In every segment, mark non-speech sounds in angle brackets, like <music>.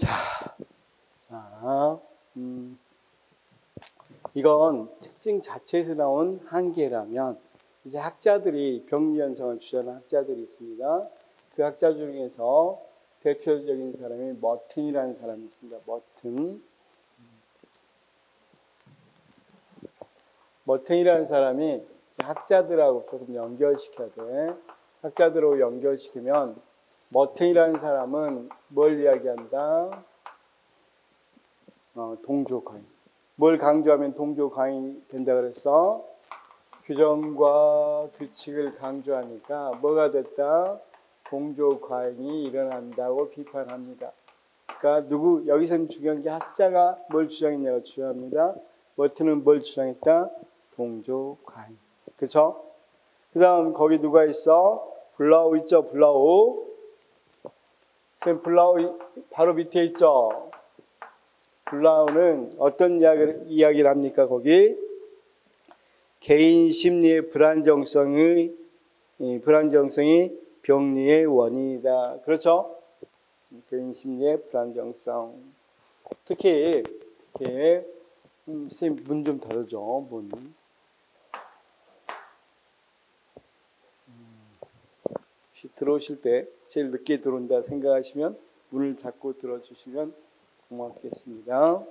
자, 자, 음, 이건 특징 자체에서 나온 한계라면 이제 학자들이 병리현상을 주장하는 학자들이 있습니다. 그 학자 중에서 대표적인 사람이 머튼이라는 사람이 있습니다. 머튼. 머튼이라는 사람이 학자들하고 조금 연결시켜야 돼. 학자들하고 연결시키면 머튼이라는 사람은 뭘 이야기한다? 어, 동조 과잉. 뭘 강조하면 동조 과잉이 된다 그랬어? 규정과 규칙을 강조하니까 뭐가 됐다? 동조 과잉이 일어난다고 비판합니다. 그러니까 누구 여기서는 중요한 게 학자가 뭘 주장했냐가 중요합니다. 머튼은 뭘 주장했다? 동조 과잉. 그렇죠? 그다음 거기 누가 있어? 블라우 있죠? 블라우. 쌤 블라우 바로 밑에 있죠? 블라우는 어떤 이야기를, 이야기를 합니까? 거기 개인 심리의 불안정성의 불안정성이 병리의 원인이다. 그렇죠? 개인 심리의 불안정성. 특히 특히 음, 선생님 문 좀 닫아줘. 문. 음, 혹시 들어오실 때 제일 늦게 들어온다 생각하시면 문을 닫고 들어주시면 고맙겠습니다.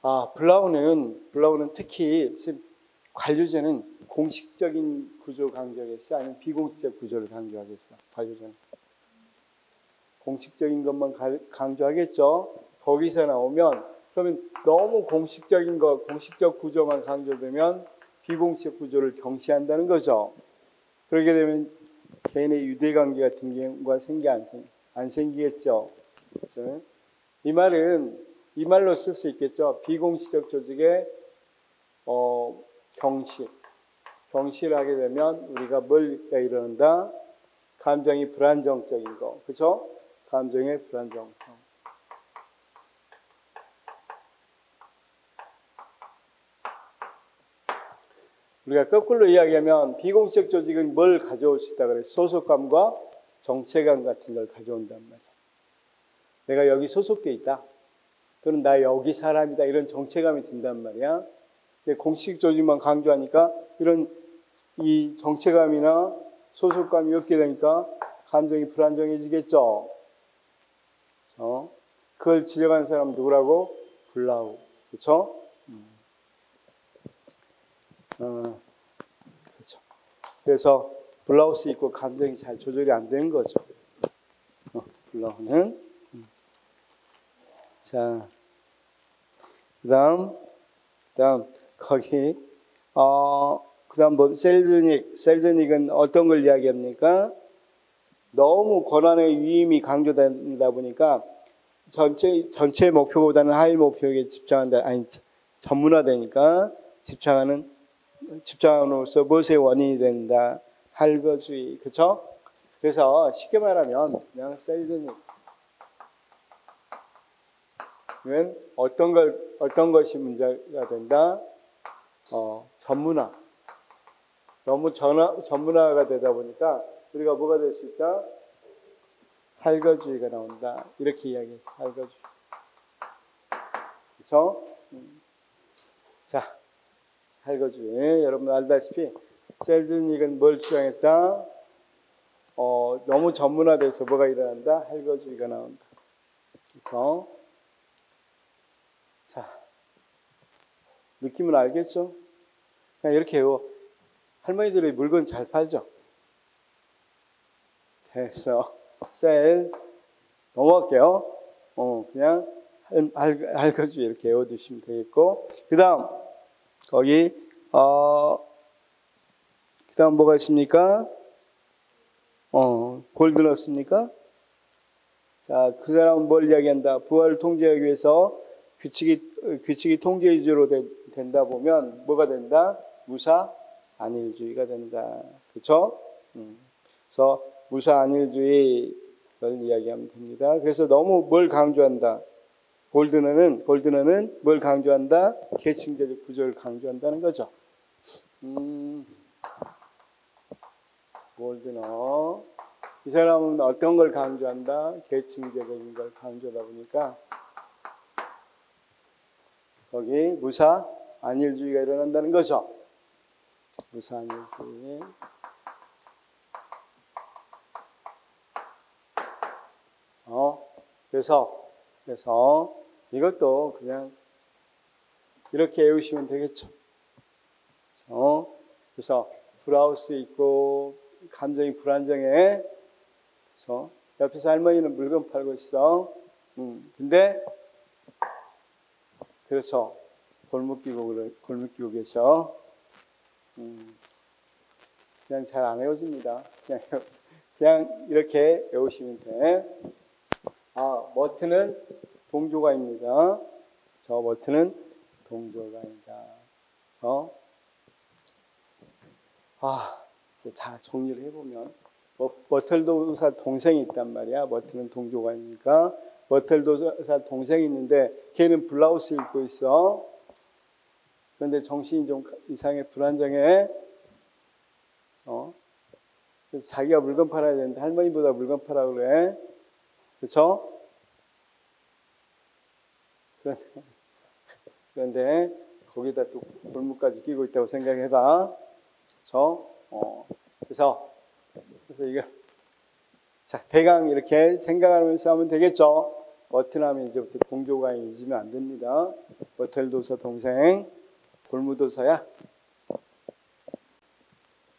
아 블라우는 블라우는 특히 관료제는 공식적인 구조 강조하겠어? 아니면 비공식적 구조를 강조하겠어? 관료제는 공식적인 것만 강조하겠죠. 거기서 나오면 그러면 너무 공식적인 것, 공식적 구조만 강조되면 비공식 구조를 경시한다는 거죠. 그렇게 되면 개인의 유대관계 같은 경우가 생기 안, 생, 안 생기겠죠. 그렇죠? 이 말은 이 말로 쓸 수 있겠죠. 비공식적 조직의 어, 경시, 경시를 하게 되면 우리가 뭘 이러는다? 감정이 불안정적인 거, 그렇죠? 감정의 불안정성. 우리가 거꾸로 이야기하면 비공식 조직은 뭘 가져올 수 있다 그래? 소속감과 정체감 같은 걸 가져온단 말이야. 내가 여기 소속돼 있다. 또는 나 여기 사람이다. 이런 정체감이 든단 말이야. 근데 공식 조직만 강조하니까 이런 이 정체감이나 소속감이 없게 되니까 감정이 불안정해지겠죠. 어? 그걸 지적한 사람 누구라고? 블라우. 그렇죠? 어, 그렇죠. 그래서 블라우스 입고 감정이 잘 조절이 안 된 거죠. 어, 블라우는 음. 자, 그다음 그다음 거기 어 그다음 뭐 셀즈닉 셀즈닉은 어떤 걸 이야기합니까? 너무 권한의 위임이 강조된다 보니까 전체 전체 목표보다는 하위 목표에 집중한다 아니 전문화되니까 집착하는 집착함으로써 무엇의 원인이 된다 할거주의 그렇죠? 그래서 쉽게 말하면 그냥 셀즈닉 은 어떤 걸 어떤 것이 문제가 된다? 어, 전문화. 너무 전화, 전문화가 되다 보니까 우리가 뭐가 될 수 있다? 할거주의가 나온다. 이렇게 이야기했어. 할거주의. 그렇죠? 자, 할거주의. 여러분 알다시피 셀즈닉은 뭘 주장했다? 어, 너무 전문화돼서 뭐가 일어난다? 할거주의가 나온다. 그래서 자, 느낌은 알겠죠? 그냥 이렇게 해요. 할머니들이 물건 잘 팔죠? 됐어. 셀. 넘어갈게요. 어, 그냥 알, 알거주 이렇게 외워두시면 되겠고. 그 다음, 거기, 어, 그 다음 뭐가 있습니까? 어, 골드 넣습니까? 자, 그 사람은 뭘 이야기한다? 부활을 통제하기 위해서 규칙이, 규칙이 통제 위주로 되, 된다 보면 뭐가 된다? 무사 안일주의가 된다. 그쵸? 음. 그래서 무사 안일주의를 이야기하면 됩니다. 그래서 너무 뭘 강조한다? 골드너는, 골드너는 뭘 강조한다? 계층제적 구조를 강조한다는 거죠. 음, 골드너. 이 사람은 어떤 걸 강조한다? 계층제적인 걸 강조하다 보니까 거기 무사 안일주의가 일어난다는 거죠. 무사 안일주의. 어, 그래서 그래서 이것도 그냥 이렇게 외우시면 되겠죠. 어, 그래서 브라우스 있고 감정이 불안정해. 그래서 옆에서 할머니는 물건 팔고 있어. 음, 근데 그렇죠. 골목 끼고 골목 끼고 계셔. 음, 그냥 잘 안 외워집니다. 그냥 <laughs> 그냥 이렇게 외우시면 돼. 아, 머트는 동조가입니다. 저 머트는 동조가입니다. 저 아, 이제 다 정리를 해보면 머, 머틀도사 동생이 있단 말이야. 머트는 동조가니까 머틀도사 동생이 있는데 걔는 블라우스 입고 있어. 그런데 정신이 좀 이상해 불안정해. 어? 자기가 물건 팔아야 되는데 할머니보다 물건 팔아 그래. 그렇죠? 그런데, 거기다 또 골무까지 끼고 있다고 생각해봐. 그렇죠? 어, 그래서 그래서 이거 자 대강 이렇게 생각하면서 하면 되겠죠. 머튼하면 이제부터 동조가 잊으면 안 됩니다. 머틀도서 동생 골무도서야.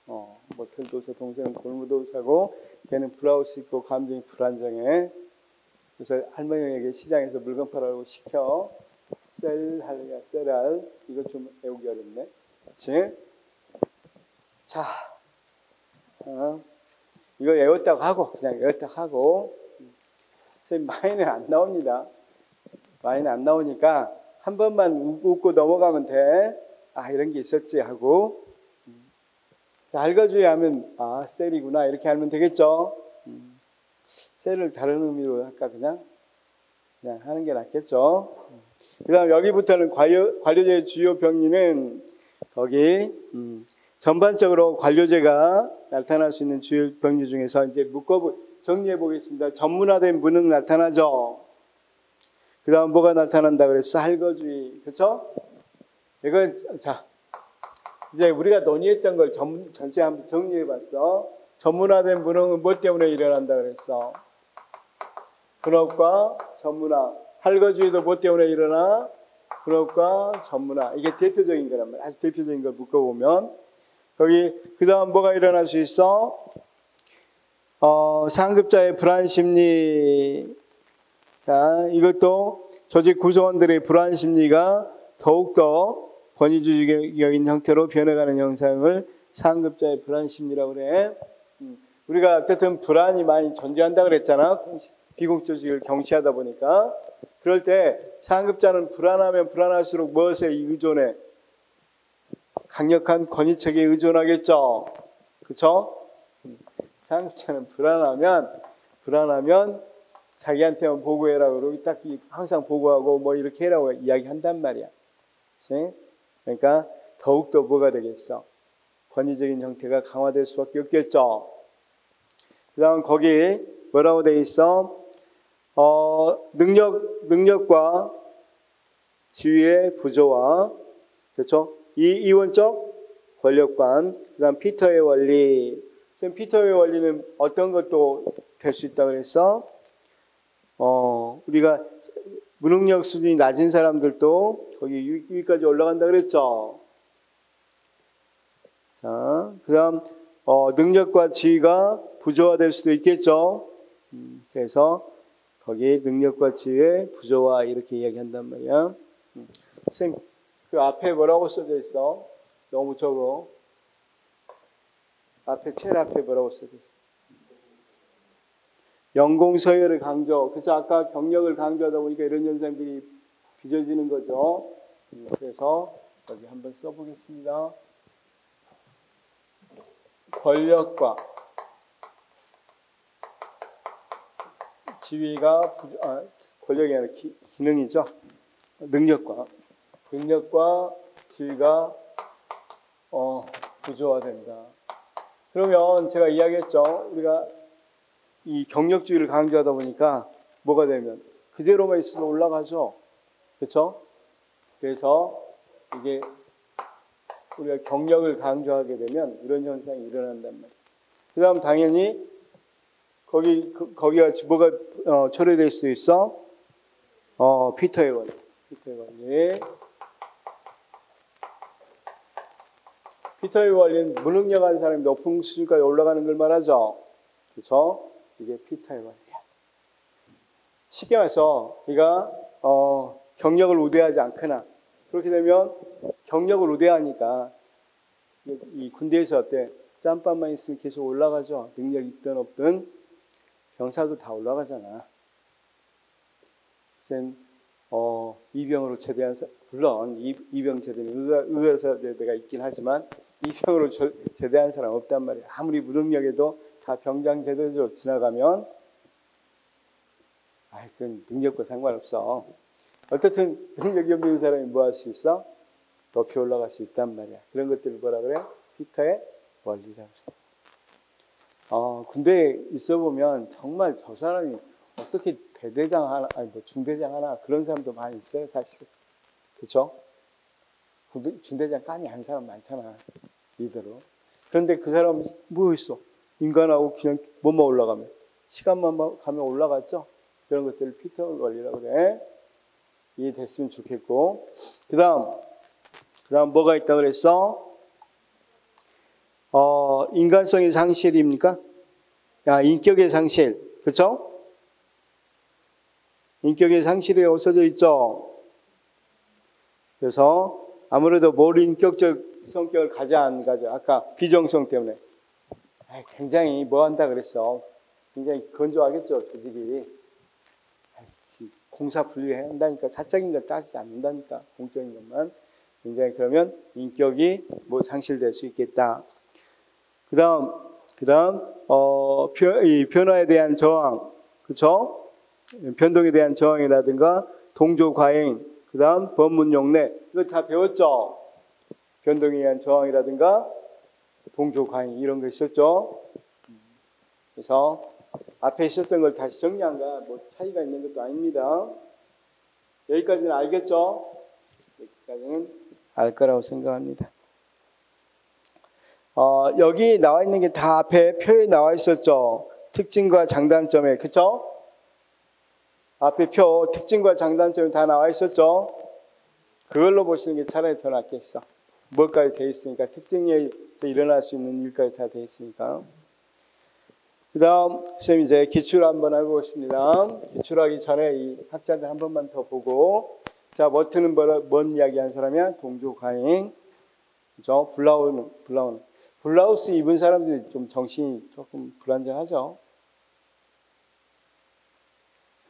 어, 머틀도서 동생은 골무도사고 걔는 블라우스 입고 감정이 불안정해. 그래서 할머니에게 시장에서 물건 팔라고 시켜. 셀할야 셀할 이거 좀 외우기 어렵네. 그렇지? 자, 어, 이거 외웠다고 하고 그냥 외웠다고 하고 선생님 많이는 안 나옵니다. 많이는 안 나오니까 한 번만 웃- 웃고 넘어가면 돼. 아 이런 게 있었지 하고 자, 알거주의 하면 아 셀이구나 이렇게 하면 되겠죠. 음, 셀을 다른 의미로 할까 그냥 그냥 하는 게 낫겠죠. 그다음 여기부터는 관료 관료제의 주요 병리는 거기 음, 전반적으로 관료제가 나타날 수 있는 주요 병리 중에서 이제 묶어 정리해 보겠습니다. 전문화된 무능 나타나죠. 그다음 뭐가 나타난다 그랬어? 할거주의 그렇죠? 이건 자 이제 우리가 논의했던 걸 전, 전체 한번 정리해 봤어. 전문화된 무능은 뭐 때문에 일어난다 그랬어? 분업과 전문화. 할거주의도 뭐 때문에 일어나? 분업과 전문화. 이게 대표적인 거란 말이야. 아주 대표적인 걸 묶어보면. 거기, 그 다음 뭐가 일어날 수 있어? 어, 상급자의 불안 심리. 자, 이것도 조직 구성원들의 불안 심리가 더욱더 권위주의적인 형태로 변해가는 현상을 상급자의 불안 심리라고 그래. 음, 우리가 어쨌든 불안이 많이 존재한다 그랬잖아. 공시- 비공조직을 경시하다 보니까. 그럴 때 상급자는 불안하면 불안할수록 무엇에 의존해? 강력한 권위책에 의존하겠죠. 그렇죠? 상급자는 불안하면 불안하면 자기한테만 보고해라 그러고 딱 이- 항상 보고하고 뭐 이렇게 해라고 이야기한단 말이야. 그치? 그러니까 더욱더 뭐가 되겠어? 권위적인 형태가 강화될 수밖에 없겠죠. 그 다음 거기 뭐라고 돼 있어? 어, 능력, 능력과 지위의 부조와, 그렇죠? 이 이원적 권력관, 그 다음 피터의 원리. 선생님, 피터의 원리는 어떤 것도 될 수 있다고 그랬어? 어, 우리가 무능력 수준이 낮은 사람들도 거기 위까지 올라간다 그랬죠. 자, 그다음 어, 능력과 지위가 부조화 될 수도 있겠죠. 음, 그래서 거기 능력과 지위의 부조화 이렇게 이야기한단 말이야. 음. 선생님, 그 앞에 뭐라고 써져 있어? 너무 적어. 앞에 제일 앞에 뭐라고 써져 있어? 연공 서열을 강조. 그래서 아까 경력을 강조하다 보니까 이런 현상들이 빚어지는 거죠. 음, 그래서 여기 한번 써보겠습니다. 권력과 지위가 부, 아, 권력이 아니라 기, 기능이죠. 능력과 능력과 지위가 어, 부조화된다. 그러면 제가 이야기했죠. 우리가 이 경력주의를 강조하다 보니까 뭐가 되면 그대로만 있어서 올라가죠. 그렇죠? 그래서 이게 우리가 경력을 강조하게 되면 이런 현상이 일어난단 말이에요. 그 다음 당연히 거기 그, 거기가 뭐가 어, 초래될 수 있어? 어 피터의 원리. 피터의 원리. 피터의 원리는 무능력한 사람이 높은 수준까지 올라가는 걸 말하죠. 그렇죠? 이게 피터의 원리야. 쉽게 말해서 우리가 어, 경력을 우대하지 않거나 그렇게 되면 경력을 우대하니까 이 군대에서 어때? 짬밥만 있으면 계속 올라가죠. 능력 있든 없든 병사도 다 올라가잖아. 쌤, 어, 이병으로 제대한 사, 물론 이, 이병 제대는 의사, 의사 제대가 있긴 하지만 이병으로 저, 제대한 사람 없단 말이야. 아무리 무능력에도 다 병장 제대로 지나가면 아, 그건 능력과 상관없어. 어쨌든 능력이 없는 사람이 뭐 할 수 있어? 높이 올라갈 수 있단 말이야. 그런 것들을 뭐라 그래? 피터의 원리라 그래. 어, 군대에 있어 보면 정말 저 사람이 어떻게 대대장 하나, 아니 뭐 중대장 하나 그런 사람도 많이 있어요, 사실. 그렇죠? 중대장 깐이 한 사람 많잖아, 리더로. 그런데 그 사람 뭐 있어? 인간하고 그냥 뭐만 올라가면 시간만 가면 올라갔죠. 그런 것들을 피터 원리라고 그래. 이해됐으면 좋겠고. 그 다음, 그 다음 뭐가 있다 그랬어? 어, 인간성의 상실입니까? 야, 인격의 상실. 그렇죠? 인격의 상실이 없어져 있죠. 그래서 아무래도 뭘 인격적 성격을 가져 안 가져. 아까 비정성 때문에. 굉장히 뭐 한다 그랬어. 굉장히 건조하겠죠, 조직이. 공사 분리해야 한다니까. 사적인 것 따지지 않는다니까. 공적인 것만. 굉장히 그러면 인격이 뭐 상실될 수 있겠다. 그 다음, 그 다음, 어, 변화에 대한 저항, 그쵸? 변동에 대한 저항이라든가, 동조 과잉, 그 다음, 법문 용례, 이거 다 배웠죠? 변동에 대한 저항이라든가, 동조 과잉, 이런 거 있었죠? 그래서 앞에 있었던 걸 다시 정리한가, 뭐 차이가 있는 것도 아닙니다. 여기까지는 알겠죠? 여기까지는 알 거라고 생각합니다. 어, 여기 나와 있는 게 다 앞에 표에 나와 있었죠. 특징과 장단점에 그쵸? 앞에 표 특징과 장단점이 다 나와 있었죠. 그걸로 보시는 게 차라리 더 낫겠어. 뭘까지 돼 있으니까 특징에서 일어날 수 있는 일까지 다 돼 있으니까. 그 다음, 선생님 이제 기출 한번 해보겠습니다. 기출하기 전에 이 학자들 한 번만 더 보고. 자, 머트는 뭔 이야기 한 사람이야? 동조 과잉. 그죠? 블라우는, 블라우는. 블라우스 입은 사람들이 좀 정신이 조금 불안정하죠.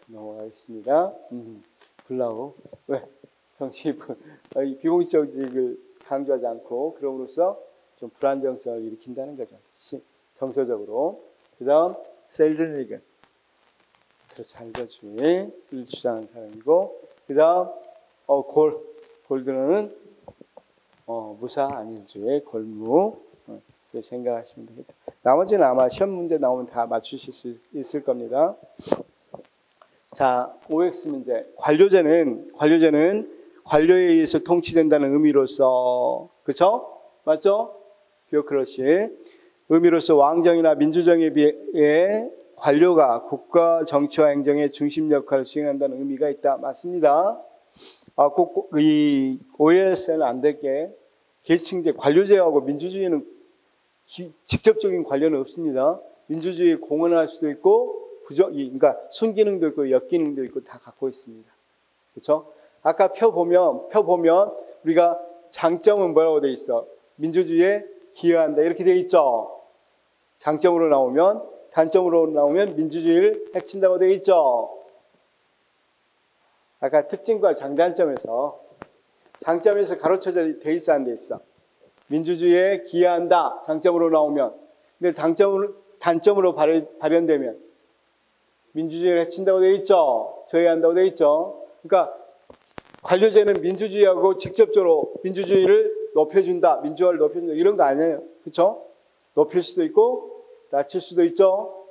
넘어가겠습니다. 음, 블라우. 왜? 정신이 불, 비공식적을 강조하지 않고, 그럼으로써 좀 불안정성을 일으킨다는 거죠. 정서적으로. 그 다음, 셀즈니건. 그렇죠. 알거주의를 주장하는 사람이고, 그 다음, 어, 골. 골드는, 어, 무사 안일주의 골무. 생각하시면 되겠다. 나머지는 아마 시험 문제 나오면 다 맞추실 수 있을 겁니다. 자, OX 문제. 관료제는 관료제는 관료에 의해서 통치된다는 의미로서 그렇죠? 맞죠? 비오크러시. 의미로서 왕정이나 민주정에 비해 관료가 국가 정치와 행정의 중심 역할을 수행한다는 의미가 있다. 맞습니다. 아, 꼭, 이, 오해서는 안될 게, 계층제, 관료제하고 민주주의는 기, 직접적인 관련은 없습니다. 민주주의에 공헌할 수도 있고 부정, 그러니까 순기능도 있고 역기능도 있고 다 갖고 있습니다. 그렇죠? 아까 표 보면 표 보면 우리가 장점은 뭐라고 돼 있어? 민주주의에 기여한다 이렇게 돼 있죠. 장점으로 나오면 단점으로 나오면 민주주의를 해친다고 돼 있죠. 아까 특징과 장단점에서 장점에서 가로쳐져 돼 있어 안 돼 있어? 민주주의에 기여한다. 장점으로 나오면. 근데 장점으로, 단점으로 발현, 되면 민주주의를 해친다고 되어 있죠. 저해한다고 되어 있죠. 그러니까 관료제는 민주주의하고 직접적으로 민주주의를 높여준다. 민주화를 높여준다. 이런 거 아니에요. 그렇죠? 높일 수도 있고 낮출 수도 있죠.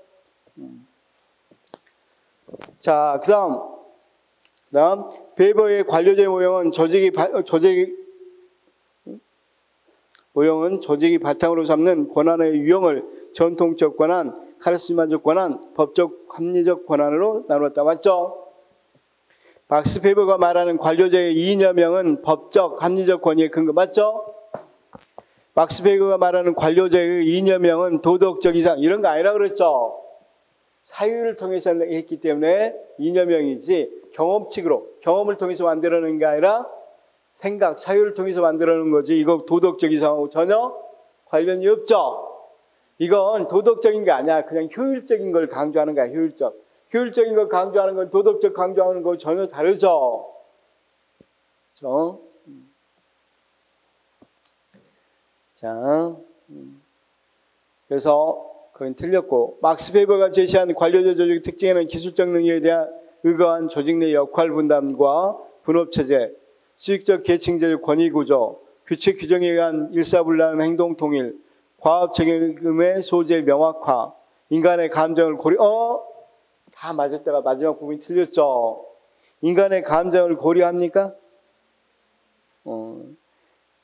음. 자, 그 다음 그다음 베이버의 관료제 모형은 조직이 조직 모형은 조직이 바탕으로 삼는 권한의 유형을 전통적 권한, 카리스마적 권한, 법적 합리적 권한으로 나누었다. 맞죠? 박스 페이버가 말하는 관료제의 이념형은 법적 합리적 권위의 근거 맞죠? 박스 페이버가 말하는 관료제의 이념형은 도덕적 이상 이런 거 아니라 그랬죠? 사유를 통해서 했기 때문에 이념형이지 경험칙으로 경험을 통해서 만들어내는 게 아니라 생각, 사유를 통해서 만들어내는 거지 이거 도덕적 이상하고 전혀 관련이 없죠. 이건 도덕적인 게 아니야. 그냥 효율적인 걸 강조하는 거야. 효율적. 효율적인 걸 강조하는 건 도덕적 강조하는 거 전혀 다르죠. 그렇죠? 자, 음. 그래서 그건 틀렸고 막스 페이버가 제시한 관료제 조직 특징에는 기술적 능력에 대한 의거한 조직 내 역할 분담과 분업 체제, 수익적 계층제적 권위 구조, 규칙 규정에 의한 일사불란 행동 통일, 과업 책임의 소재 명확화, 인간의 감정을 고려 어? 다 맞았다가 마지막 부분이 틀렸죠. 인간의 감정을 고려합니까? 어,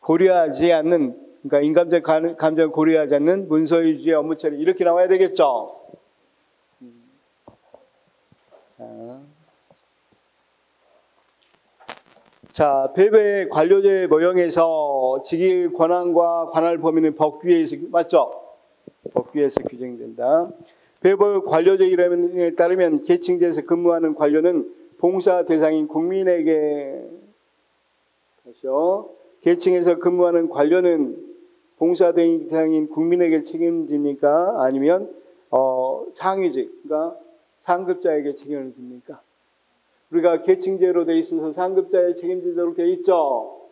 고려하지 않는 그러니까 인감적 감정을 고려하지 않는 문서 위주의 업무 처리 이렇게 나와야 되겠죠. 자, 배배의 관료제 모형에서 직위 권한과 관할 범위는 법규에서 맞죠? 법규에서 규정된다. 배배 관료제 이름에 따르면 계층제에서 근무하는 관료는 봉사 대상인 국민에게 그렇죠? 계층에서 근무하는 관료는 봉사 대상인 국민에게 책임집니까? 아니면 어, 상위직, 그러니까 상급자에게 책임을 집니까? 우리가 계층제로 돼 있어서 상급자의 책임지도록 돼 있죠.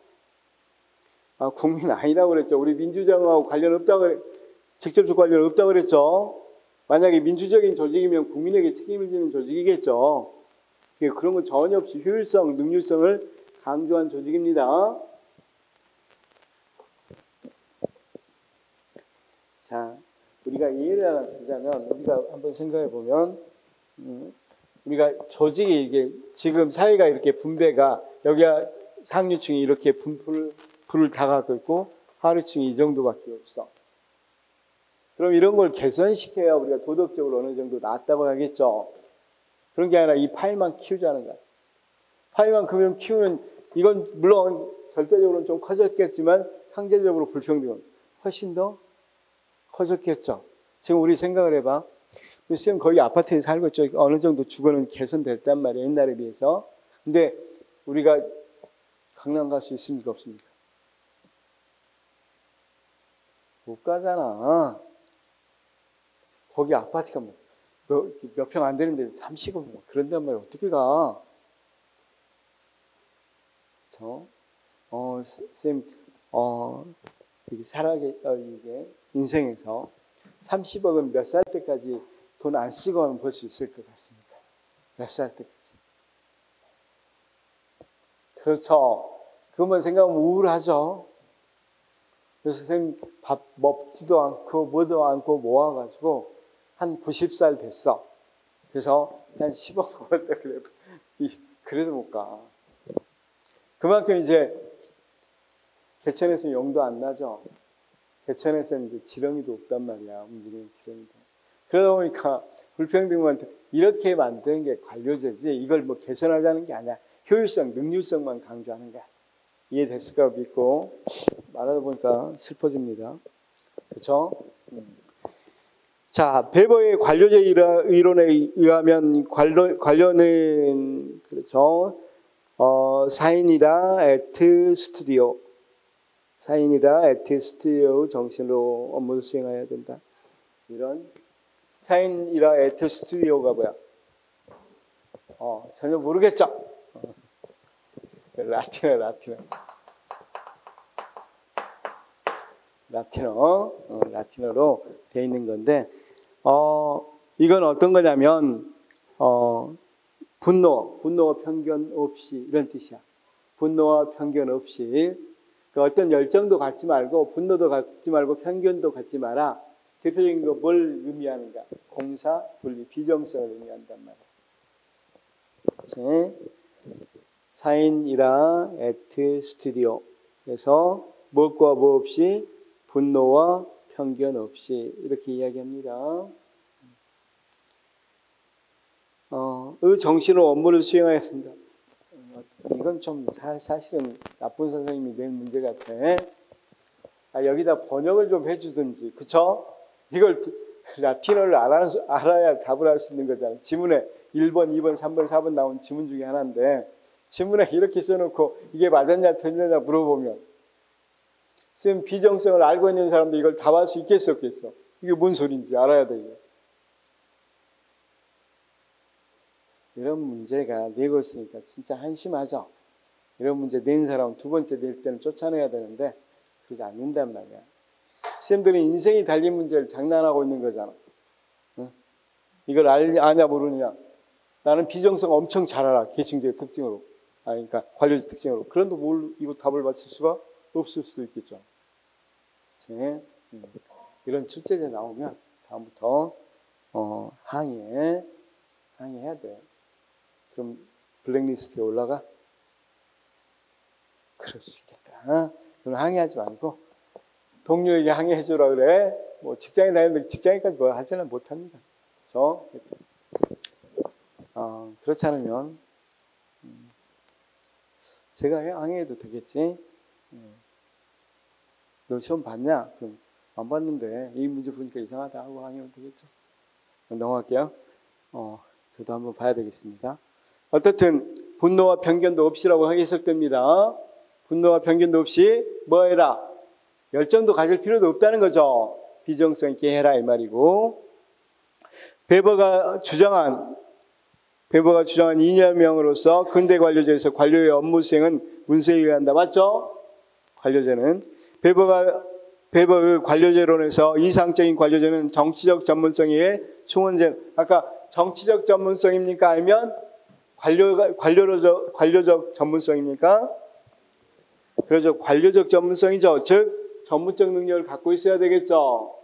아, 국민 아니라고 그랬죠. 우리 민주정하고 관련 없다고 직접적 관련 없다고 그랬죠. 만약에 민주적인 조직이면 국민에게 책임을 지는 조직이겠죠. 그런 건 전혀 없이 효율성, 능률성을 강조한 조직입니다. 자, 우리가 예를 하나 들자면 우리가 한번 생각해 보면 음, 우리가 조직이 이게 지금 사회가 이렇게 분배가 여기가 상류층이 이렇게 분풀 불을 다 갖고 있고 하류층이 이 정도밖에 없어. 그럼 이런 걸 개선시켜야 우리가 도덕적으로 어느 정도 낫다고 하겠죠. 그런 게 아니라 이 파이만 키우자는 거야. 파이만 그면 키우면 이건 물론 절대적으로는 좀 커졌겠지만 상대적으로 불평등은 훨씬 더 커졌겠죠. 지금 우리 생각을 해봐. 쌤 거기 아파트에 살고 있죠. 어느 정도 주거는 개선됐단 말이에요. 옛날에 비해서. 근데 우리가 강남 갈 수 있습니까? 없습니까? 못 가잖아. 거기 아파트가 뭐 몇 평 안 되는데 30억 뭐 그런단 말이야. 어떻게 가? 그래서 어, 쌤, 어, 이게 살아계, 어, 이게 인생에서 30억은 몇 살 때까지 돈 안 쓰고 볼수 있을 것 같습니까? 몇살 때까지? 그렇죠. 그것만 생각하면 우울하죠. 그래서 선생님 밥 먹지도 않고 뭐도 않고 모아가지고 한 90살 됐어. 그래서 한 10억 먹었다 그래. 그래도 못 가. 그만큼 이제 개천에서 용도 안 나죠. 개천에서는 이제 지렁이도 없단 말이야. 움직이는 지렁이도. 그러다 보니까 불평등한테 이렇게 만드는 게 관료제지 이걸 뭐 개선하자는 게 아니야. 효율성, 능률성만 강조하는 거야. 이해됐을까 믿고 말하다 보니까 슬퍼집니다. 그렇죠? 자, 베버의 관료제 이론에 의하면 관료, 관료는 그렇죠. 어, sine ira et studio sine ira et studio 정신으로 업무를 수행해야 된다. 이런 sine ira et studio가 뭐야? 어, 전혀 모르겠죠? 어. 라틴어, 라틴어. 라틴어, 어, 라틴어로 되어 있는 건데, 어, 이건 어떤 거냐면, 어, 분노, 분노와 편견 없이, 이런 뜻이야. 분노와 편견 없이 그 어떤 열정도 갖지 말고 분노도 갖지 말고 편견도 갖지 마라. 대표적인 거 뭘 의미하는가? 공사, 분리, 비정성을 의미한단. 그치? 사인이라 에트 스튜디오. 그래서 무엇과 뭐 없이 분노와 편견 없이 이렇게 이야기합니다. 어, 의 정신으로 업무를 수행하였습니다. 어, 이건 좀 사, 사실은 나쁜 선생님이 낸 문제 같아. 아, 여기다 번역을 좀 해주든지, 그쵸? 이걸 라틴어를 알아, 알아야 답을 할 수 있는 거잖아. 지문에 1번, 2번, 3번, 4번 나온 지문 중에 하나인데, 지문에 이렇게 써놓고 이게 맞았냐, 틀렸냐 물어보면, 쌤 비정성을 알고 있는 사람도 이걸 답할 수 있겠어, 없겠어? 이게 뭔 소리인지 알아야 돼요. 이런 문제가 내고 있으니까 진짜 한심하죠. 이런 문제 낸 사람 두 번째 낼 때는 쫓아내야 되는데 그러지 않는단 말이야. 쌤들은 인생이 달린 문제를 장난하고 있는 거잖아. 응? 이걸 알, 아냐 모르느냐. 나는 비정성 엄청 잘 알아. 계층적 특징으로. 아, 그러니까 관료적 특징으로. 그런데 뭘 이거 답을 맞힐 수가 없을 수도 있겠죠. 음. 이런 출제가 나오면 다음부터 어, 항의해 항의해야 돼. 그럼 블랙리스트에 올라가? 그럴 수 있겠다. 그럼 항의하지 말고 동료에게 항의해 주라 그래. 뭐 직장에 다니는데 직장에까지 뭐 하지는 못합니다. 저 어, 그렇지 않으면 음, 제가 항의해도 되겠지. 음. 너 시험 봤냐? 그럼 안 봤는데 이 문제 보니까 이상하다 하고 항의하면 되겠죠. 넘어갈게요. 어, 저도 한번 봐야 되겠습니다. 어떻든 분노와 편견도 없이라고 해석됩니다. 분노와 편견도 없이 뭐 해라? 열정도 가질 필요도 없다는 거죠. 비정성 있게 해라 이 말이고 베버가 주장한 베버가 주장한 이념명으로서 근대 관료제에서 관료의 업무 수행은 문서에 의한다. 맞죠? 관료제는 베버가 베버의 관료제론에서 이상적인 관료제는 정치적 전문성에 충원제 아까 정치적 전문성입니까? 아니면 관료가 관료적 관료적 전문성입니까? 그래서 관료적 전문성이죠. 즉 전문적 능력을 갖고 있어야 되겠죠.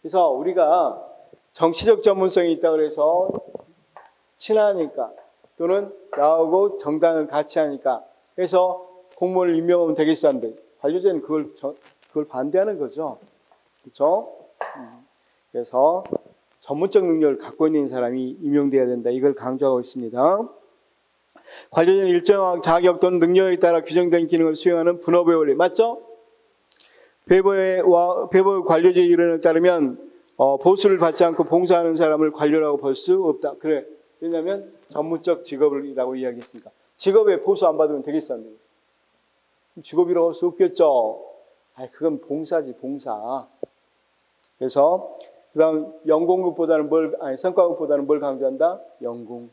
그래서 우리가 정치적 전문성이 있다 그래서 친하니까 또는 나하고 정당을 같이 하니까 그래서 공무원을 임명하면 되겠었는데 관료제는 그걸 그걸 반대하는 거죠. 그렇죠? 그래서 전문적 능력을 갖고 있는 사람이 임용돼야 된다. 이걸 강조하고 있습니다. 관련된 일정한 자격 또는 능력에 따라 규정된 기능을 수행하는 분업의 원리 맞죠? 배보의 배보 관료제 이론에 따르면 어, 보수를 받지 않고 봉사하는 사람을 관료라고 볼 수 없다. 그래. 왜냐하면 전문적 직업이라고 이야기했으니까. 직업에 보수 안 받으면 되겠었는데. 직업이라고 할 수 없겠죠. 아, 그건 봉사지 봉사. 그래서 그다음 연공급보다는 뭘 아니 성과급보다는 뭘 강조한다? 연공.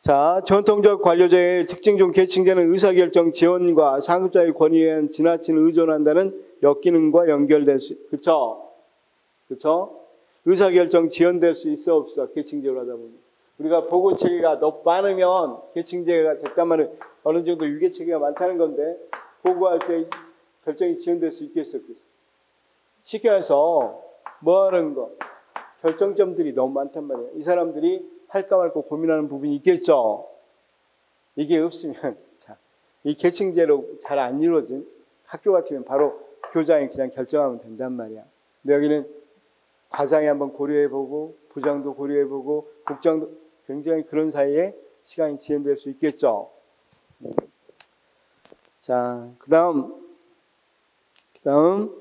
자, 전통적 관료제의 특징 중 계층되는 의사결정 지원과 상급자의 권위에 지나친 의존한다는 역기능과 연결될 수, 그쵸? 그쵸? 의사결정 지연될 수 있어, 없어? 계층제로 하다 보면. 우리가 보고 체계가 너무 많으면 계층제가 말은 어느 정도 유계 체계가 많다는 건데, 보고할 때 결정이 지연될 수 있겠어, 없겠어? 쉽게 해서 뭐 하는 거? 결정점들이 너무 많단 말이에요. 이 사람들이 할까 말까 고민하는 부분이 있겠죠. 이게 없으면 <laughs> 자, 이 계층제로 잘 안 이루어진 학교 같으면 바로 교장이 그냥 결정하면 된단 말이야. 근데 여기는 과장이 한번 고려해보고 부장도 고려해보고 국장도 굉장히 그런 사이에 시간이 지연될 수 있겠죠. 자, 그 다음, 그 다음,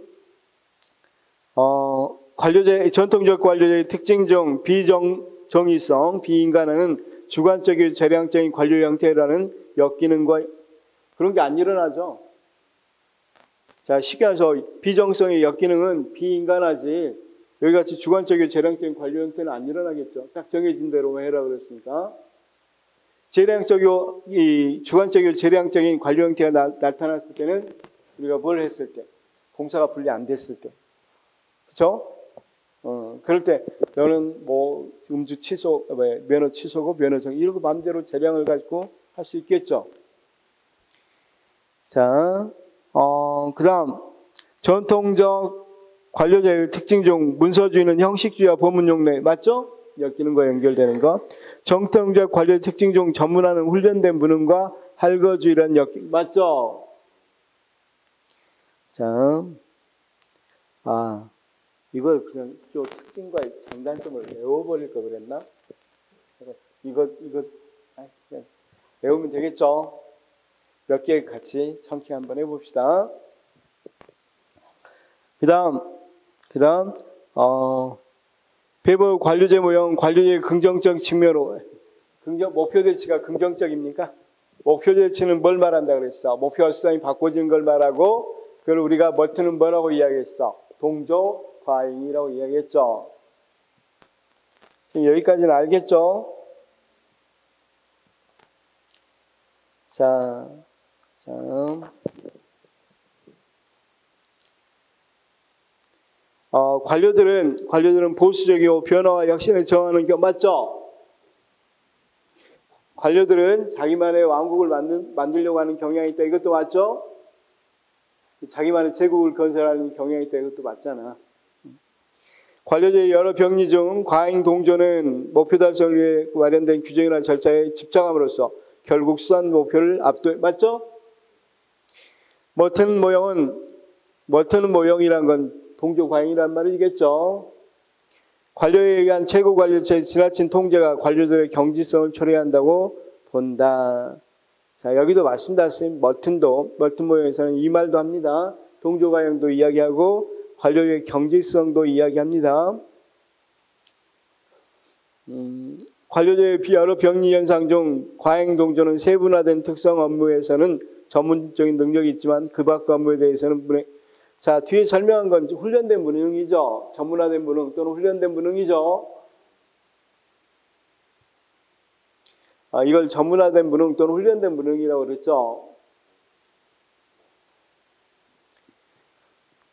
어, 관료제, 전통적 관료제의 특징 중 비정, 정의성, 비인간은 주관적이고 재량적인 관료 형태라는 역기능과 그런 게 안 일어나죠. 자, 쉽게 해서 비정성의 역기능은 비인간하지 여기 같이 주관적이고 재량적인 관료 형태는 안 일어나겠죠. 딱 정해진 대로 해라 그랬으니까. 재량적이고 이 주관적이고 재량적인 관료 형태가 나, 타났을 때는 우리가 뭘 했을 때 공사가 분리 안 됐을 때 그렇죠? 어, 그럴 때 너는 뭐 음주 취소, 면허 취소고 면허 정 이런 거 마음대로 재량을 가지고 할 수 있겠죠. 자, 어, 그 다음, 전통적 관료제의 특징 중 문서주의는 형식주의와 법문용례, 맞죠? 엮이는 거 연결되는 거. 정통적 관료 특징 중 전문화는 훈련된 무능과 할거주의란 엮이 맞죠? 자, 아 이걸 그냥 좀 특징과 장단점을 외워버릴 거 그랬나? 이거 아, 그냥 외우면 되겠죠? 몇 개 같이 청킹 한번 해봅시다. 그다음 그다음 어, 배부 관료제 모형 관료제의 긍정적 측면으로 긍정 목표 대치가 긍정적입니까? 목표 대치는 뭘 말한다 그랬어? 목표와 수단이 바꿔진 걸 말하고 그걸 우리가 머트는 뭐라고 이야기했어? 동조 과잉이라고 이야기했죠. 여기까지는 알겠죠? 자, 자. 어, 관료들은 관료들은 보수적이고 변화와 혁신에 저하는 게 맞죠? 관료들은 자기만의 왕국을 만든, 만들려고 하는 경향이 있다. 이것도 맞죠? 자기만의 제국을 건설하는 경향이 있다. 이것도 맞잖아. 관료제의 여러 병리 중 과잉 동조는 목표 달성을 위해 마련된 규정이나 절차에 집착함으로써 결국 수단 목표를 압도 맞죠? 머튼 모형은 머튼 모형이란 건 동조 과잉이란 말이겠죠. 관료에 의한 최고 관료체의 지나친 통제가 관료들의 경지성을 초래한다고 본다. 자, 여기도 말씀드렸습니다. 멀튼도, 멀튼 모형에서는 이 말도 합니다. 동조 과잉도 이야기하고 관료의 경지성도 이야기합니다. 음, 관료제의 비하로 병리 현상 중 과잉 동조는 세분화된 특성 업무에서는 전문적인 능력이 있지만 그밖 업무에 대해서는 분해, 자, 뒤에 설명한 건 훈련된 무능이죠. 전문화된 무능 또는 훈련된 무능이죠. 아, 이걸 전문화된 무능 또는 훈련된 무능이라고 그랬죠.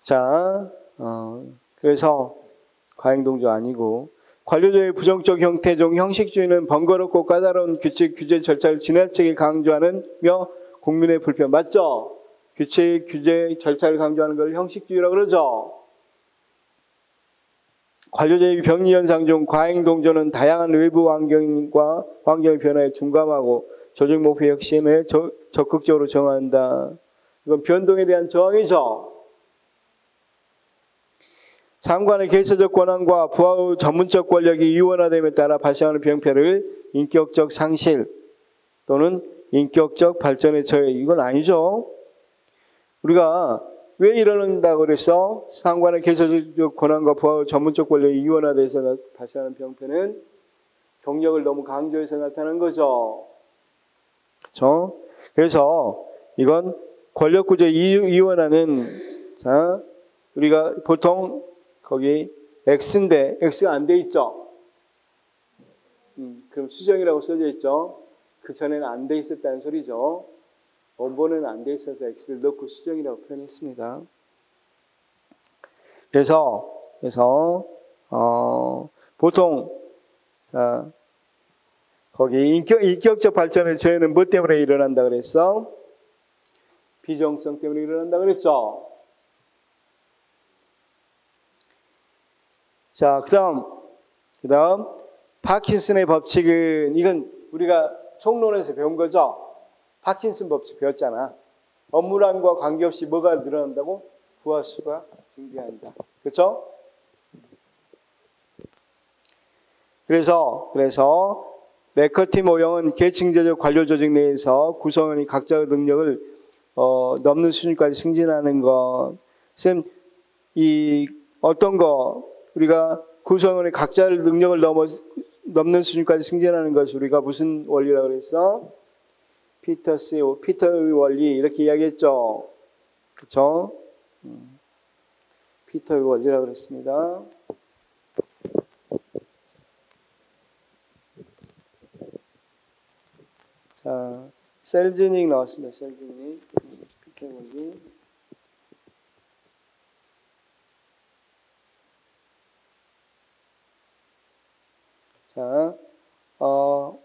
자, 어, 그래서 과잉동조 아니고 관료제의 부정적 형태 중 형식주의는 번거롭고 까다로운 규칙, 규제, 절차를 지나치게 강조하는 며 국민의 불편 맞죠? 규칙, 규제, 절차를 강조하는 걸 형식주의라고 그러죠. 관료제의 병리 현상 중 과잉 동조는 다양한 외부 환경과 환경의 변화에 둔감하고 조직 목표 혁신에 저, 적극적으로 정한다. 이건 변동에 대한 저항이죠. 장관의 개체적 권한과 부하의 전문적 권력이 이원화됨에 따라 발생하는 병폐를 인격적 상실 또는 인격적 발전의 저해 이건 아니죠. 우리가 왜 이러는다 그래서 상관의 개체적 권한과 부하의 전문적 권력이 이원화돼서 발생하는 병폐는 경력을 너무 강조해서 나타나는 거죠. 그렇죠? 그래서 이건 권력구조 이원화는 자 우리가 보통 거기 X인데 X가 안 돼 있죠. 음, 그럼 수정이라고 써져 있죠. 그 전에는 안 돼 있었다는 소리죠. 원본은 안 돼 있어서 X를 넣고 수정이라고 표현했습니다. 그래서 그래서 어, 보통 자 거기 인격, 인격적 발전의 저해는 뭐 때문에 일어난다 그랬어? 비정성 때문에 일어난다 그랬죠. 자, 그다음 그다음 파킨슨의 법칙은 이건 우리가 총론에서 배운 거죠. 파킨슨 법칙 배웠잖아. 업무량과 관계없이 뭐가 늘어난다고? 부하수가 증대한다. 그렇죠? 그래서 그래서 맥커티 모형은 계층제적 관료 조직 내에서 구성원이 각자의 능력을 어, 넘는 수준까지 승진하는 것. 쌤, 이 어떤 거 우리가 구성원의 각자의 능력을 넘어 넘는 수준까지 승진하는 것이 우리가 무슨 원리라고 그랬어? 피터스의 피터의 원리 이렇게 이야기했죠. 그렇죠? 피터의 원리라고 그랬습니다. 자, 셀즈닉 나왔습니다. 셀즈닉 피터의 원리. 자, 어,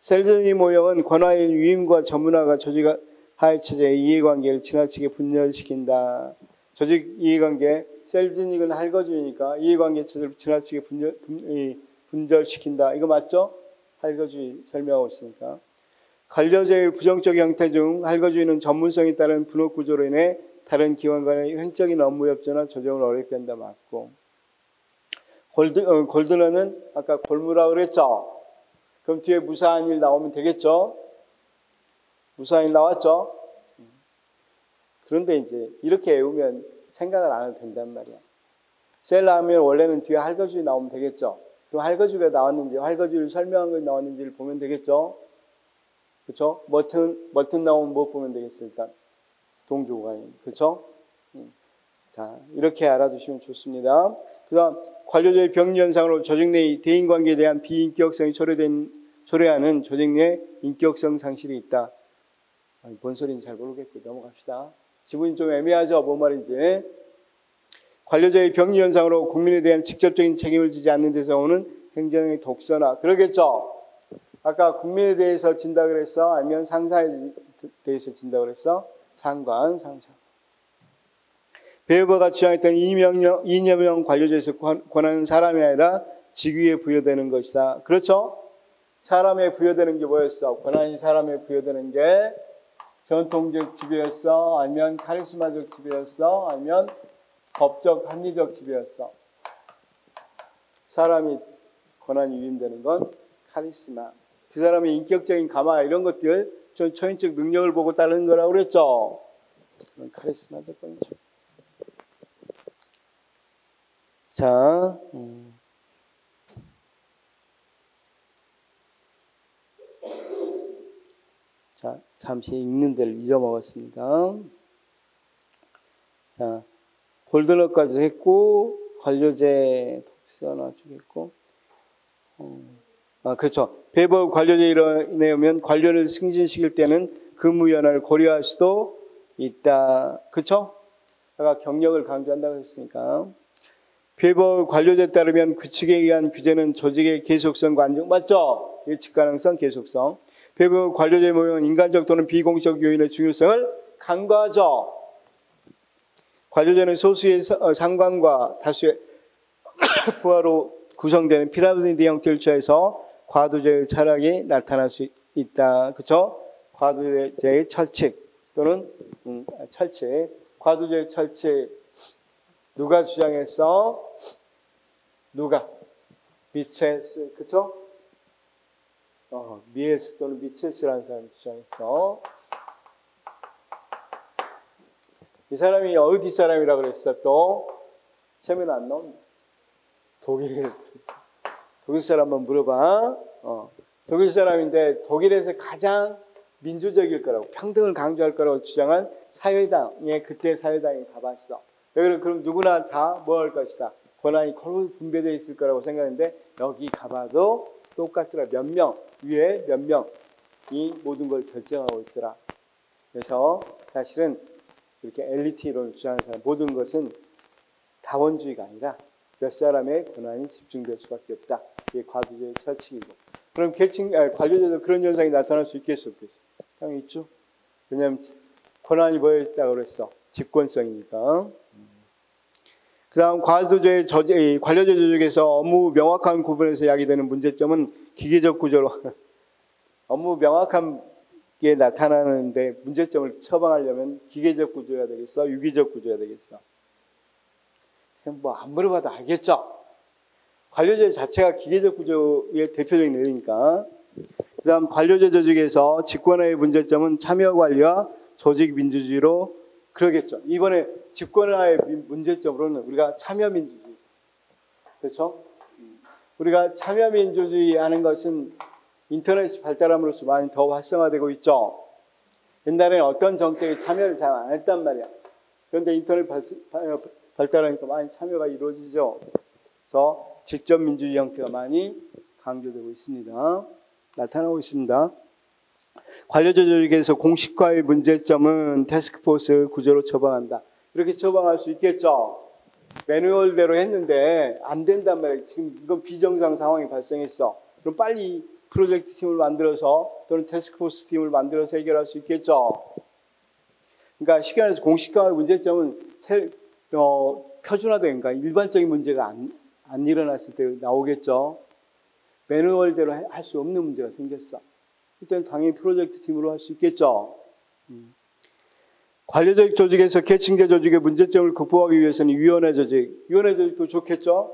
셀즈니 모형은 권화의 유임과 전문화가 조직 하의 체제의 이해관계를 지나치게 분열시킨다. 조직 이해관계, 셀즈닉은 할거주니까 이해관계 체제를 지나치게 분열, 분, 분절시킨다. 이거 맞죠? 할거주의 설명하고 있으니까. 관료제의 부정적 형태 중 할거주의는 전문성에 따른 분업 구조로 인해 다른 기관 간의 횡적인 업무 협조나 조정을 어렵게 한다 맞고 골드, 어, 골드너는 아까 골무라 그랬죠? 그럼 뒤에 무사한 일 나오면 되겠죠? 무사한 일 나왔죠? 그런데 이제 이렇게 외우면 생각을 안 해도 된단 말이야. 셀라 하면 원래는 뒤에 할거주의 나오면 되겠죠? 그럼 할거주가 나왔는지, 할거주를 설명한 거 나왔는지를 보면 되겠죠? 그렇죠? 머튼 머튼 나오면 뭐 보면 되겠어요? 일단 동조가 그렇죠? 자 이렇게 알아두시면 좋습니다. 그다음 관료조의 병리 현상으로 조직 내 대인 관계에 대한 비인격성이 초래된 초래하는 조직 내 인격성 상실이 있다. 아니, 뭔 소리인지 잘 모르겠고 넘어갑시다. 지분이 좀 애매하죠. 뭔 말인지. 관료자의 병리 현상으로 국민에 대한 직접적인 책임을 지지 않는 데서 오는 행정의 독서나 그러겠죠. 아까 국민에 대해서 진다 그랬어? 아니면 상사에 대해서 진다 그랬어? 상관, 상사. 배우가 주장했던 이념형, 이념형 관료제에서 권하는 사람이 아니라 직위에 부여되는 것이다. 그렇죠? 사람에 부여되는 게 뭐였어? 권한이 사람에 부여되는 게 전통적 지배였어? 아니면 카리스마적 지배였어? 아니면 법적 합리적 지배였어? 사람이 권한이 위임되는 건 카리스마. 그 사람의 인격적인 감화 이런 것들 전 초인적 능력을 보고 따르는 거라고 그랬죠. 그런 카리스마 조건이죠. 자, 음. 자, 잠시 읽는 데를 잊어먹었습니다. 자, 골드너까지 했고, 관료제 독서 하나 주겠고, 음. 아, 그렇죠. 배법 관료제 일원에 오면 관료를 승진시킬 때는 근무연을 고려할 수도 있다. 그렇죠? 아까 경력을 강조한다고 했으니까. 배법 관료제에 따르면 규칙에 의한 규제는 조직의 계속성과 안정 맞죠? 예측 가능성, 계속성. 배법 관료제 모형은 인간적 또는 비공적 요인의 중요성을 간과하죠. 관료제는 소수의 어, 상관과 다수의 <coughs> 부하로 구성되는 피라미드 형태를 취해서 과도제의 철학이 나타날 수 있다. 그렇죠? 과도제의 철칙 또는 음, 철칙. 과도제의 철칙 누가 주장했어? 누가? 미체스, 그쵸? 어, 미에스 또는 미체스라는 사람이 주장했어. 이 사람이 어디 사람이라 그랬어? 또? 체면 안 나온다. 독일, 독일 사람 한번 물어봐. 어, 독일 사람인데 독일에서 가장 민주적일 거라고, 평등을 강조할 거라고 주장한 사회당에 그때 사회당에 가봤어. 여기는 그럼 누구나 다 뭐 할 것이다. 권한이 거의 분배되어 있을 거라고 생각했는데 여기 가봐도 똑같더라. 몇 명, 위에 몇 명이 모든 걸 결정하고 있더라. 그래서 사실은 이렇게 엘리트 이론을 주장하는 사람 모든 것은 다원주의가 아니라 몇 사람의 권한이 집중될 수밖에 없다. 이게 과도제의 철칙이고. 그럼 계층, 관료제도 그런 현상이 나타날 수 있겠어, 없겠어? 당연히 있죠. 왜냐하면 권한이 뭐였다고 그랬어? 집권성이니까. 그 다음 저제, 관료제 조직에서 업무 명확한 구분에서 야기되는 문제점은 기계적 구조로 <laughs> 업무 명확하게 나타나는데 문제점을 처방하려면 기계적 구조가 되겠어? 유기적 구조가 되겠어? 그냥 뭐 안 물어봐도 알겠죠? 관료제 자체가 기계적 구조의 대표적인 내용이니까. 그 다음 관료제 조직에서 집권의 문제점은 참여 관리와 조직 민주주의로 그러겠죠. 이번에 집권화의 문제점으로는 우리가 참여민주주의. 그렇죠? 우리가 참여민주주의 하는 것은 인터넷이 발달함으로써 많이 더 활성화되고 있죠. 옛날에는 어떤 정책에 참여를 잘 안 했단 말이야. 그런데 인터넷 발달하니까 많이 참여가 이루어지죠. 그래서 직접 민주주의 형태가 많이 강조되고 있습니다. 나타나고 있습니다. 관료조 조직에서 공식화의 문제점은 태스크포스 구조로 처방한다. 이렇게 처방할 수 있겠죠. 매뉴얼대로 했는데 안 된단 말이에요. 지금 이건 비정상 상황이 발생했어. 그럼 빨리 프로젝트 팀을 만들어서 또는 태스크포스 팀을 만들어서 해결할 수 있겠죠. 그러니까 시간에서 공식화 문제점은 세, 어, 표준화된 그러니까 일반적인 문제가 안, 안 일어났을 때 나오겠죠. 매뉴얼대로 할 수 없는 문제가 생겼어. 일단 당연히 프로젝트 팀으로 할 수 있겠죠. 음. 관료적 조직에서 계층제 조직의 문제점을 극복하기 위해서는 위원회 조직, 위원회 조직도 좋겠죠.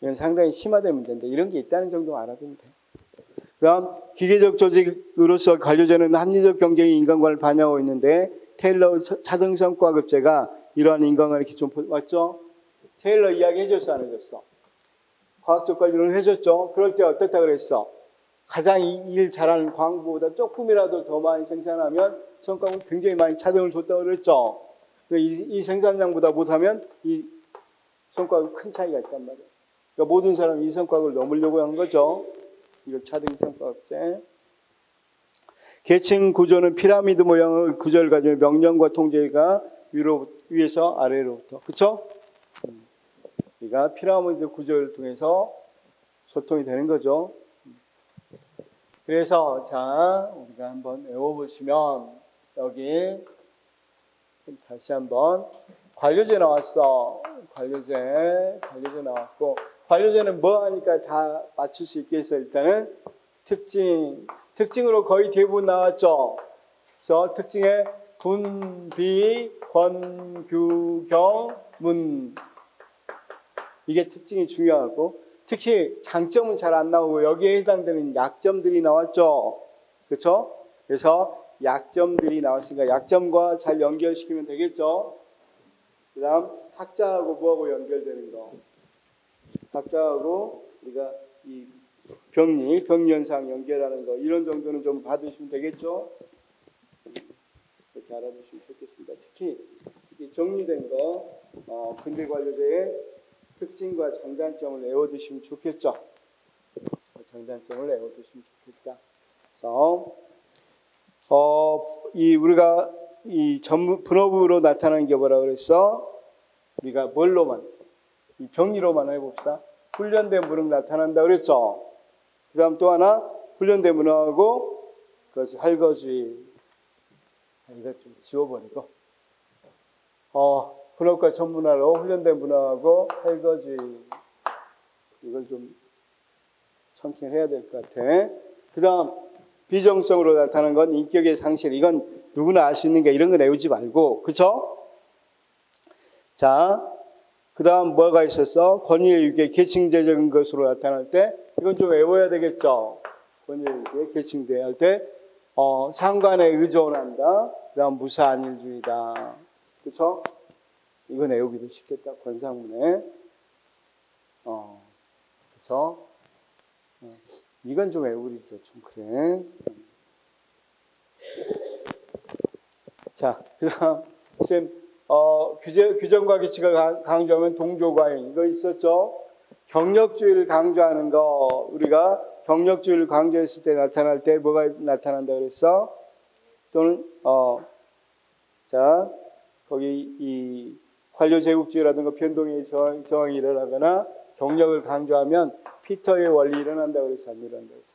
이건 상당히 심화된 문제인데 이런 게 있다는 정도 알아두면 돼. 그다음 기계적 조직으로서 관료제는 합리적 경쟁이 인간관을 반영하고 있는데 테일러 차등성 과급제가 이러한 인간관의 기존 맞죠? 테일러 이야기 해줬어 안 해줬어? 과학적 관리는 해줬죠. 그럴 때 어떻다 그랬어? 가장 일 잘하는 광부보다 조금이라도 더 많이 생산하면 성과는 굉장히 많이 차등을 줬다고 그랬죠. 이, 이 생산량보다 못하면 이 성과가 큰 차이가 있단 말이에요. 그러니까 모든 사람이 이 성과를 넘으려고 한 거죠. 이걸 차등 성과급제. 계층 구조는 피라미드 모양의 구조를 가지고 명령과 통제가 위로 위에서 아래로부터 그렇죠? 우리가 피라미드 구조를 통해서 소통이 되는 거죠. 그래서 자 우리가 한번 외워보시면 여기 다시 한번 관료제 나왔어. 관료제, 관료제 나왔고 관료제는 뭐 하니까 다 맞출 수 있겠어. 일단은 특징, 특징으로 거의 대부분 나왔죠. 그래서 특징에 분 비, 권, 규, 경, 문 이게 특징이 중요하고 특히 장점은 잘 안 나오고 여기에 해당되는 약점들이 나왔죠. 그렇죠? 그래서 약점들이 나왔으니까 약점과 잘 연결시키면 되겠죠. 그 다음 학자하고 뭐하고 연결되는 거. 학자하고 우리가 이 병리, 병리현상 연결하는 거 이런 정도는 좀 받으시면 되겠죠. 이렇게 알아두시면 좋겠습니다. 특히, 정리된 거 어, 근대 관료제의 특징과 장단점을 외워두시면 좋겠죠. 장단점을 외워두시면 좋겠다. 그래서 어, 이 우리가 이 전문 분업으로 나타나는 게 뭐라 그랬어? 우리가 뭘로만 이 병리로만 해봅시다. 훈련된 무능 나타난다 그랬죠. 그다음 또 하나 훈련된 문화하고 그것이 할거지 이거 좀 지워버리고 어 분업과 전문화로 훈련된 문화하고 할거지 이걸 좀 청킹해야 될 것 같아. 그다음 비정성으로 나타나는 건 인격의 상실. 이건 누구나 알 수 있는 게 이런 거 내우지 말고 그렇죠? 자, 그 다음 뭐가 있었어? 권위의 유계, 계층제적인 것으로 나타날 때, 이건 좀 외워야 되겠죠? 권위의 유계, 계층대 할 때, 어, 상관에 의존한다. 그 다음 무사안일주의다. 그쵸? 이건 외우기도 쉽겠다. 권상문에. 어, 그쵸? 어, 이건 좀 외우기도 좀 그래. 자, 그 다음, 쌤, 어, 규제, 규정과 규칙을 강조하면 동조과잉. 이거 있었죠? 경력주의를 강조하는 거, 우리가 경력주의를 강조했을 때 나타날 때 뭐가 나타난다 그랬어? 또는, 어, 자, 거기 이 관료 제국주의라든가 변동의 저항, 저항이 일어나거나 경력을 강조하면 피터의 원리 일어난다 그랬어? 안 일어난다 그랬어?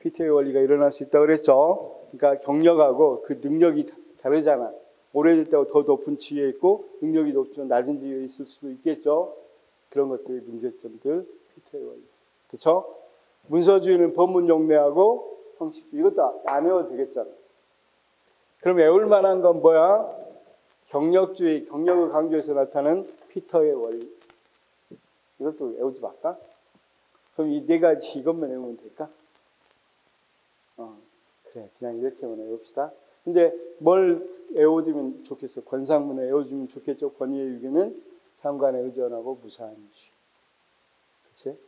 피터의 원리가 일어날 수 있다 그랬죠? 그러니까 경력하고 그 능력이 다르잖아. 오래됐다고 더 높은 지위에 있고 능력이 높지만 낮은 지위에 있을 수도 있겠죠. 그런 것들이 문제점들 피터의 원리. 그렇죠? 문서주의는 법문 용례하고 형식 이것도 안 외워도 되겠잖아. 그럼 외울 만한 건 뭐야? 경력주의, 경력을 강조해서 나타나는 피터의 원리. 이것도 외우지 말까? 그럼 이 네 가지 이것만 외우면 될까? 어, 그래, 그냥 이렇게만 외웁시다. 근데 뭘 외워주면 좋겠어? 권상문을 외워주면 좋겠죠? 권위의 유기는 상관에 의존하고 무사한 주. 그치?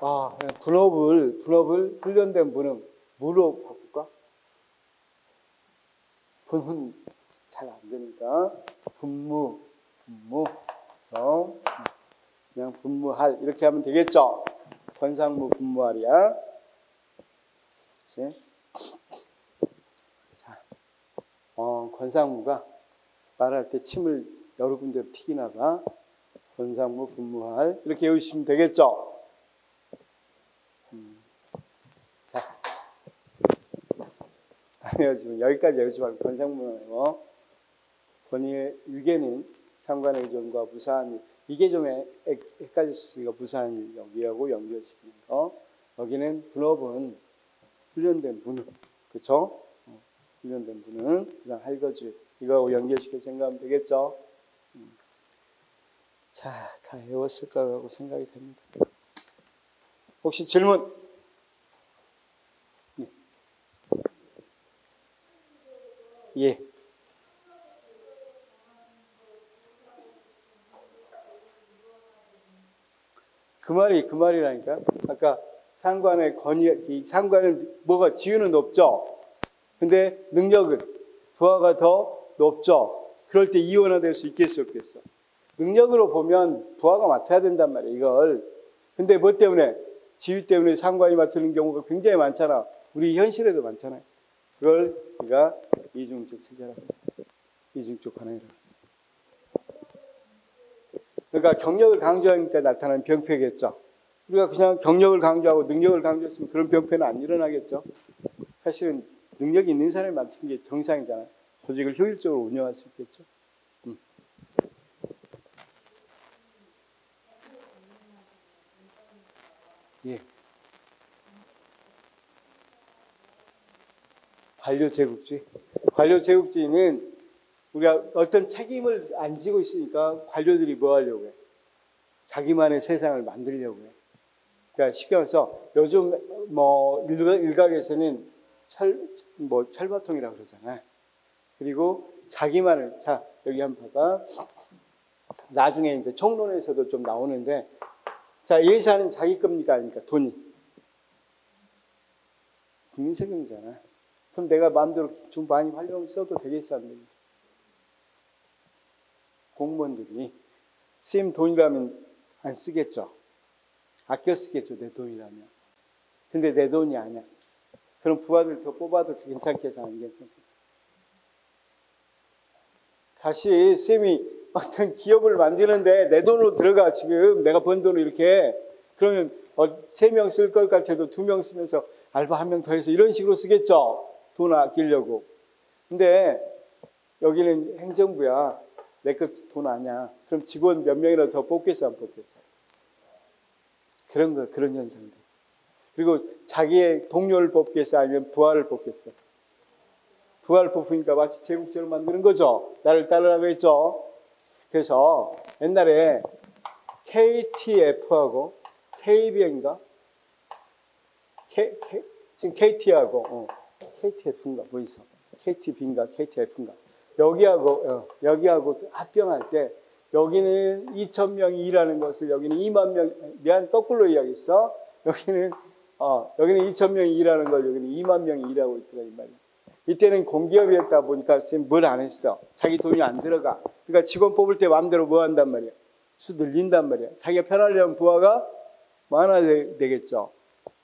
아, 분업을, 분업을 훈련된 분은 무로 바꿀까? 분은 잘 안 되니까. 분무, 분무, 정, 그냥 분무할. 이렇게 하면 되겠죠? 권상무 분무할이야. 그치? 어, 권상무가 말할 때 침을 여러 군데로 튀기나 봐. 권상무 분무할 이렇게 외우시면 되겠죠. 음. 자, 외워지면 여기까지 외우지 말고 권상무만 외워. 권위의 유계는 상관의 의존과 무사한 이 게 좀 헷갈릴 수 있으니까 부산 여기하고 연결시키는 거. 여기는 분업은 훈련된 분업, 그렇죠? 훈련된 분은 그냥 할거지 이거하고 연결시켜 생각하면 되겠죠? 음. 자, 다 외웠을까라고 생각이 됩니다. 혹시 질문? 예. 예. 그 말이 그 말이라니까. 아까 상관의 권위, 이 상관은 뭐가 지위는 높죠. 근데 능력은 부하가 더 높죠. 그럴 때 이원화될 수 있겠어 없겠어. 능력으로 보면 부하가 맡아야 된단 말이야 이걸. 근데 뭐 때문에 지위 때문에 상관이 맡는 경우가 굉장히 많잖아. 우리 현실에도 많잖아요. 그걸 우리가 이중적 체제라고 합니다. 이중적 관행이라고 합니다. 그러니까 경력을 강조하니까 나타나는 병폐겠죠. 우리가 그냥 경력을 강조하고 능력을 강조했으면 그런 병폐는 안 일어나겠죠. 사실은 능력이 있는 사람이 맡는 게 정상이잖아요. 조직을 효율적으로 운영할 수 있겠죠. 음. 예. 관료 제국주의. 관료 제국주의는 우리가 어떤 책임을 안 지고 있으니까 관료들이 뭐 하려고 해? 자기만의 세상을 만들려고 해. 그러니까 쉽게 말해서 요즘 뭐 일각, 일각에서는 철, 뭐 철바통이라고 그러잖아요. 그리고 자기만을, 자, 여기 한번 봐봐. 나중에 이제 총론에서도 좀 나오는데, 자, 예산은 자기 겁니까? 아닙니까? 돈이. 국민 세금이잖아. 그럼 내가 마음대로 좀 많이 활용 써도 되겠어? 안 되겠어? 공무원들이 쓰임 돈이라면 안 쓰겠죠. 아껴 쓰겠죠. 내 돈이라면. 근데 내 돈이 아니야. 그럼 부하들 더 뽑아도 괜찮겠어? 안 괜찮겠어? 다시 쌤이 어떤 기업을 만드는데 내 돈으로 들어가 지금 내가 번 돈을 이렇게 그러면 어, 세명 쓸 것 같아도 두 명 쓰면서 알바 한 명 더 해서 이런 식으로 쓰겠죠. 돈 아끼려고. 근데 여기는 행정부야. 내것돈 아니야. 그럼 직원 몇 명이라도 더 뽑겠어, 안 뽑겠어? 그런 거, 그런 현상들. 그리고 자기의 동료를 뽑겠어, 아니면 부하를 뽑겠어? 부하를 뽑으니까 마치 제국제로 만드는 거죠. 나를 따르라고 했죠. 그래서 옛날에 KTF하고 KBN가? K, K, 지금 KT하고, 어, KTF인가, 뭐 있어? KTB인가, KTF인가? 여기하고 어, 여기하고 합병할 때 여기는 2천 명이 일하는 것을 여기는 2만 명 미안 거꾸로 이야기했어. 여기는 어, 여기는 2천 명이 일하는 걸 여기는 2만 명이 일하고 있더라 이 말이야. 이때는 공기업이었다 보니까 쌤뭘안 했어. 자기 돈이 안 들어가. 그러니까 직원 뽑을 때 마음대로 뭐 한단 말이야. 수 늘린단 말이야. 자기가 편하려면 부하가 많아야 되겠죠.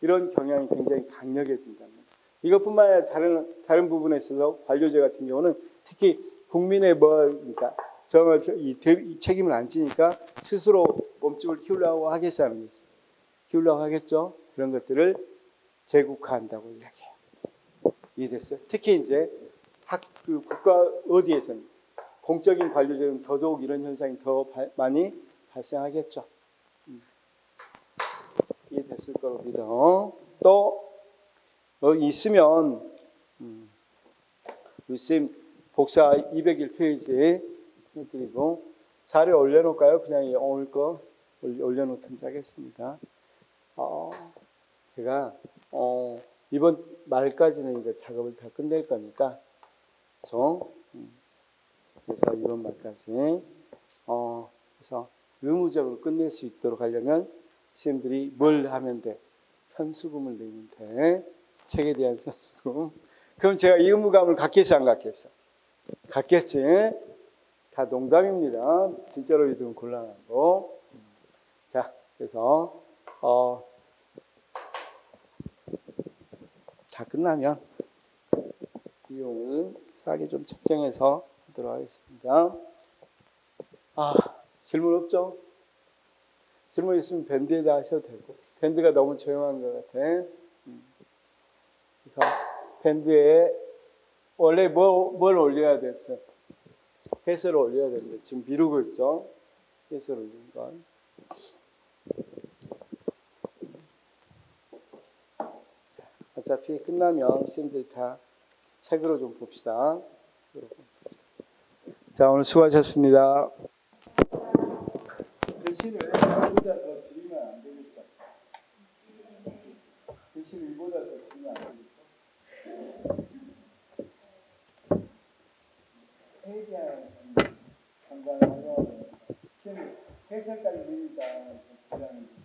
이런 경향이 굉장히 강력해진단 말이야. 이것뿐만 아니라 다른 다른 부분에 있어서 관료제 같은 경우는 특히 국민의 뭐 그러니까 정을 이, 대, 이 책임을 안 지니까 스스로 몸집을 키우려고 하는 거죠. 키우려고 하겠죠. 그런 것들을 제국화한다고 이야기해요. 이해됐어요? 특히 이제 학, 그 국가 어디에서는 공적인 관료제는 더더욱 이런 현상이 더 발, 많이 발생하겠죠. 음. 이해됐을 거로 믿어. 또 여기 있으면 음, 우리 쌤 복사 201페이지에 해드리고 자료 올려놓을까요? 그냥 오늘 거 올려놓든지 하겠습니다. 어, 제가 어, 이번 말까지는 이제 작업을 다 끝낼 거니까 그래서, 음, 그래서 이번 말까지 어, 그래서 의무적으로 끝낼 수 있도록 하려면 선생님들이 뭘 하면 돼? 선수금을 내면 돼. 책에 대한 선수금. 그럼 제가 이 의무감을 갖겠어 안 갖겠어? 갖겠지. 다 농담입니다. 진짜로 믿으면 곤란하고. 자, 그래서 어, 다 끝나면 비용을 싸게 좀 책정해서 하도록 하겠습니다. 아, 질문 없죠? 질문 있으면 밴드에다 하셔도 되고 밴드가 너무 조용한 것 같아. 음. 그래서 밴드에 원래 뭐, 뭘 올려야 됐어? 해설을 올려야 되는데 지금 미루고 있죠. 해설을 준 건. 자, 어차피 끝나면 선생님들이 다 책으로 좀 봅시다. 자, 오늘 수고하셨습니다. 글씨를 1보다 더 줄이면 안 되겠어. 글씨를 1보다 더 줄이면 안 되겠어. 최대한 간단하게 지금 해설까지 되니까 주장이